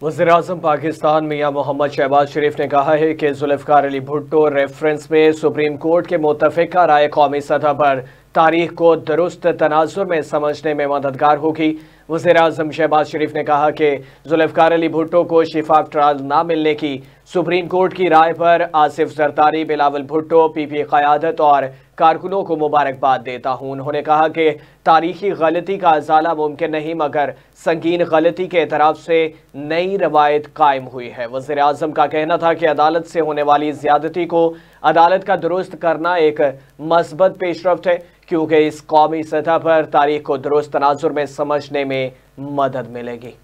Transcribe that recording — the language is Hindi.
वज़ीर अजम पाकिस्तान मियाँ मोहम्मद शहबाज शरीफ ने कहा है कि जुल्फकार अली भुट्टो रेफरेंस में सुप्रीम कोर्ट के मुतफ़ा राय कौमी सतह पर तारीख को दुरुस्त तनाजुर में समझने में मददगार होगी। वज़ीर अजम शहबाज शरीफ ने कहा कि जुल्फ़ार अली भुट्टो को शिफाफ ट्रायल न मिलने की सुप्रीम कोर्ट की राय पर आसिफ जरतारी, बिलावल भुट्टो पी पी क़्यादत और कारकुनों को मुबारकबाद देता हूँ। उन्होंने कहा कि तारीखी गलती का अजाला मुमकिन नहीं, मगर संगीन गलती के तरफ़ से नई रवायत कायम हुई है। वज़ीर अजम का कहना था कि अदालत से होने वाली ज्यादती को अदालत का दुरुस्त करना एक मस्बत पेशरफ है क्योंकि इस कौमी सतह पर तारीख को दुरुस्त तनाजुर में समझने में मदद मिलेगी।